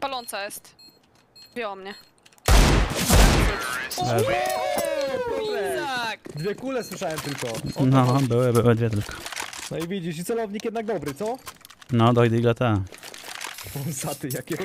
Paląca jest. Wzięło mnie. Izak! Dwie kule słyszałem tylko. O, No, były, były dwie tylko. No i widzisz, i celownik jednak dobry, co? No, dojdę ile te. Wąsaty jakie.